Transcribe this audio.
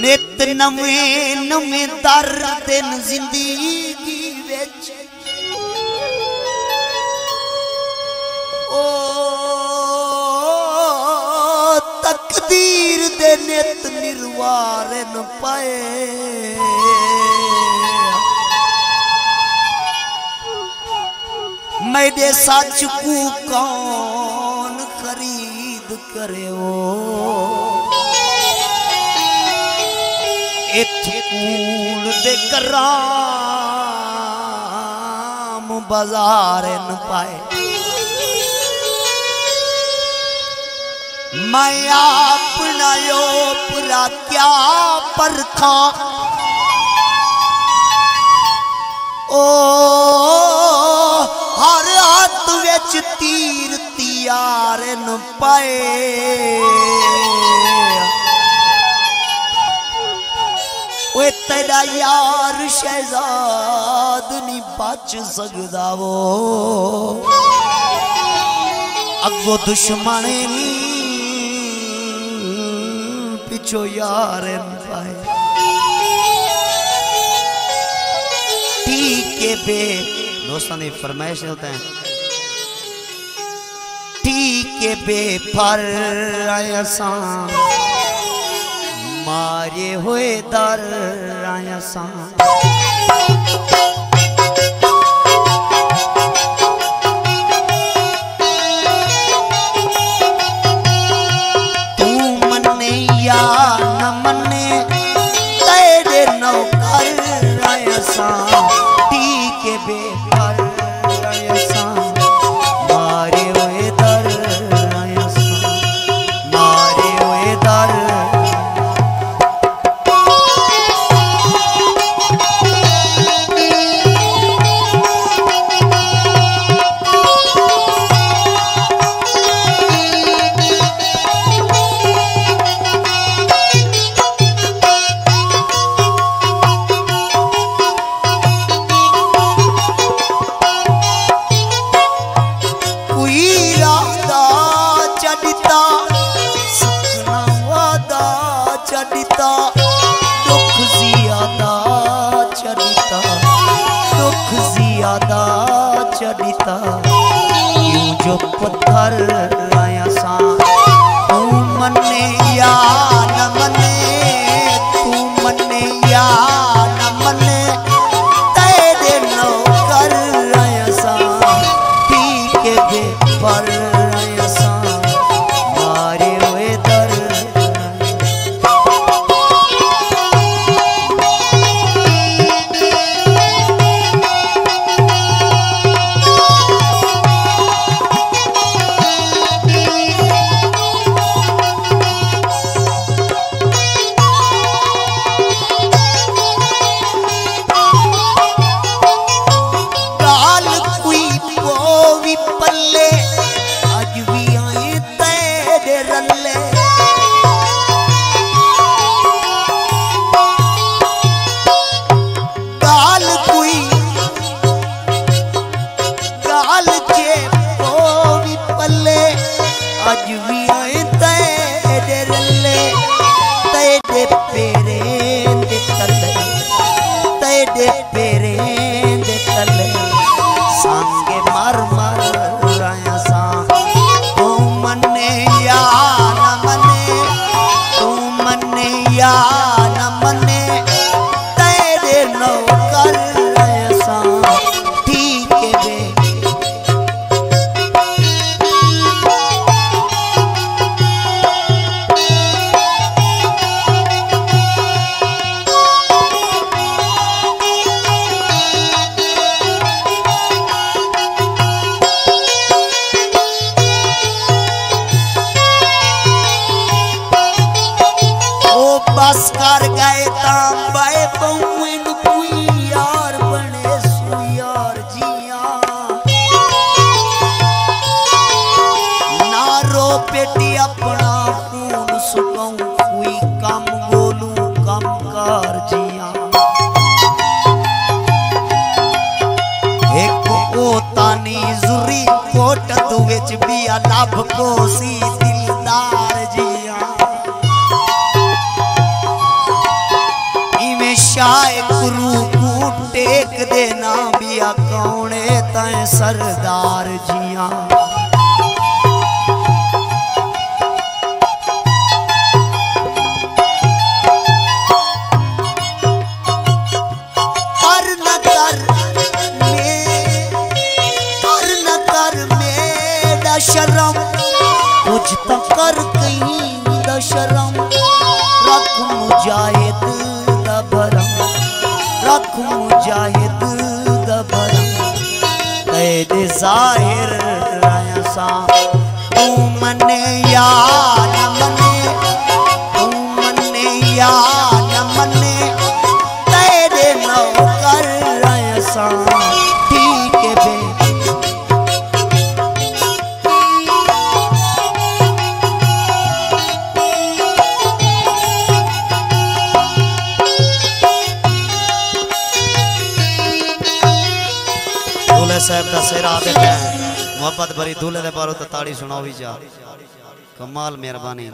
ਨਿਤ ਨਵੇਂ ਨਵੇਂ ਦਰ ਦਿਨ ਜ਼ਿੰਦਗੀ ਵਿੱਚ। ਓ ਤਕਦੀਰ ਦੇ ਨਿਤ ਨਿਰਵਾਰਨ ਪਾਏ। ਮੇਰੇ ਸੱਚ ਕੋ ਕੌਣ ਖਰੀਦ ਕਰਿਓ? कूड़ दे कराम बाज़ार न पाए। मैं अपना यो पूरा क्या पर था? ओ, हर हाथ बेच तीर तियार न पाए। मेरा यार शहजाद नहीं बच सकता वो। अगो दुश्मन पिछो यार पाए ठीक है बे। दोस्तों ने फरमाइश होते हैं ठीक है बे फर असा मारे हुए दर आया सा। बीता। जो पत्थर आया सा तू मन्ने पास कर गए तांबे बउन बने सुयार जिया। नारो पेटी अपना खून हुई कम बोलू, कम जिया। एक ओ तानी जुरी कोट तू बिया, लाभ कोसी दिलदार। चाहे गुरु को टेक देना बिया? कौने तय सरदार जिया? शर्म। कुछ तो कर कहीं द ज़ाहिर रयसा तू मन या साहब का सिरा देते है। मोहब्बत भरी दूल्हे बारो तो ताड़ी सुनाओ भी जा। कमाल मेहरबानी।